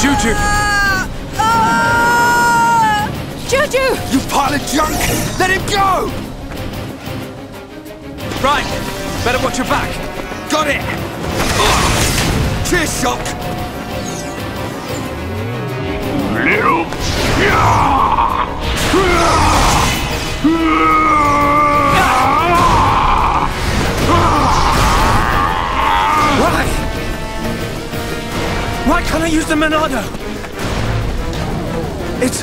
Juju! Juju! You pile of junk! Let him go! Right, better watch your back. Got it! Cheers, Shulk! Why can't I use the Monado? It's...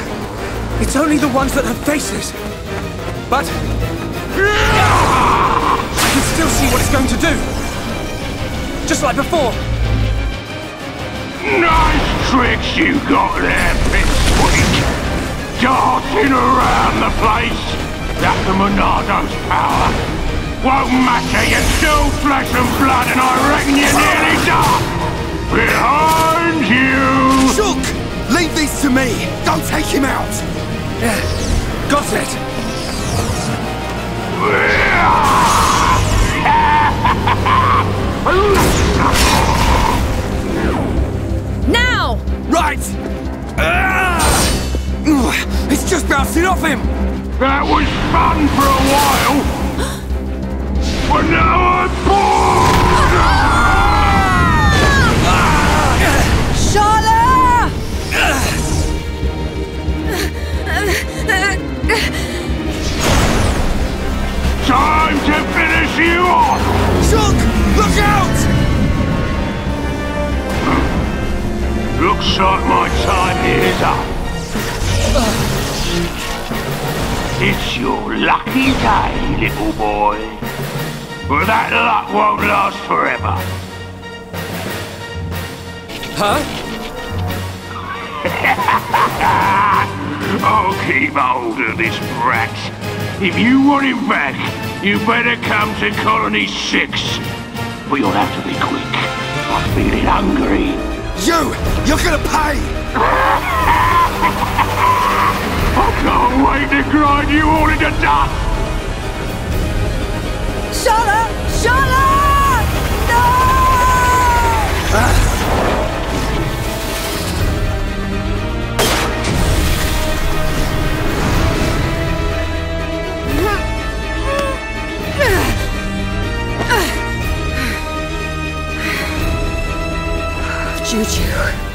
It's only the ones that have faces. But... I can still see what it's going to do. Just like before. Nice tricks you got there, Pipsqueak. Darting around the place. That's the Monado's power. Won't matter, you're still flesh and blood, and I reckon you're nearly done. Behind to me! Don't take him out! Yeah, got it. Now! Right! Ah! It's just bouncing off him! That was fun for a while. You off! Shulk! Look out! Looks like my time is up. It's your lucky day, little boy. But that luck won't last forever. Huh? I'll keep hold of this brat. If you want him back, you better come to Colony 6. But you'll have to be quick. I'm feeling hungry. You! You're gonna pay! I can't wait to grind you all into dust! Sharla! Sharla! Juju.